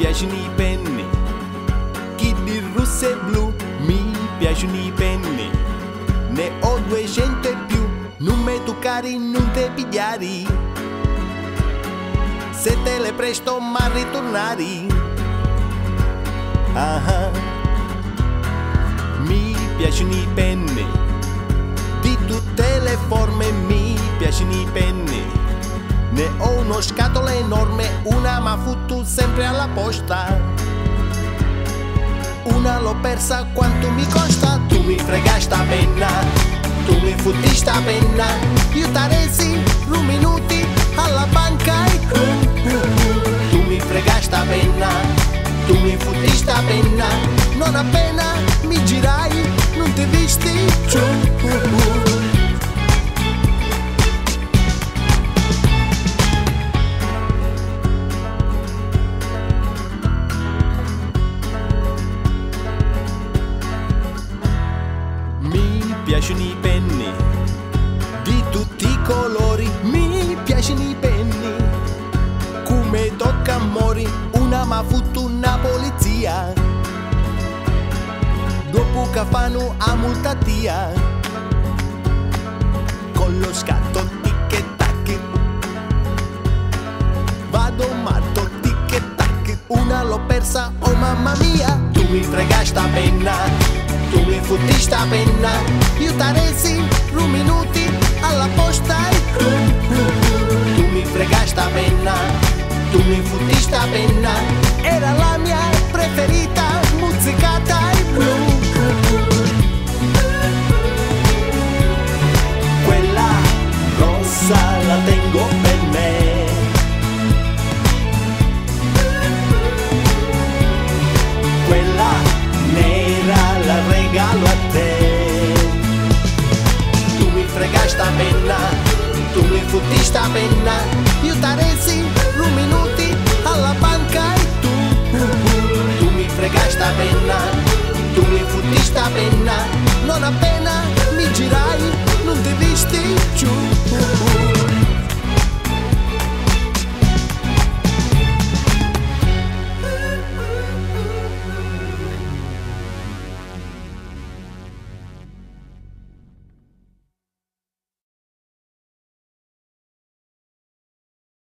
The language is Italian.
piacciono i penni, chi di rosso e blu, mi piacciono i penni, ne ho 200 e più, non me toccare, non te pigliare, se te le presto ma ritornare. Ah, ah. mi piacciono i penni, di tutte le forme mi piacciono i penni. Ne ho uno scatola enorme, una ma fottu sempre alla posta. Una l'ho persa, quanto mi costa? Tu mi fregai sta penna, tu mi futti sta penna. Io t'aresi, due minuti alla banca e. Tu mi fregai sta penna, tu mi futti sta penna. Non appena mi girai, non ti visti, ciu, piacciono i penni di tutti i colori, mi piacciono i penni. Come tocca mori, una ma futto una polizia. Dopo che fanno a multatia, con lo scatto tic tac. Vado matto tic tac, una l'ho persa, oh mamma mia. Tu mi fregai sta penna, tu mi futti sta penna, io t'aresi due minuti alla posta e tu, mi fregai sta penna, tu mi futti sta penna, era la mia preferita, muzzicata e blu. Quella rossa la tengo per me. regalo a te. Tu mi fregai sta penna, tu mi futti sta penna, io t'aresi un minuto alla banca e tu. Tu mi fregai sta penna, tu mi futti sta penna, non appena.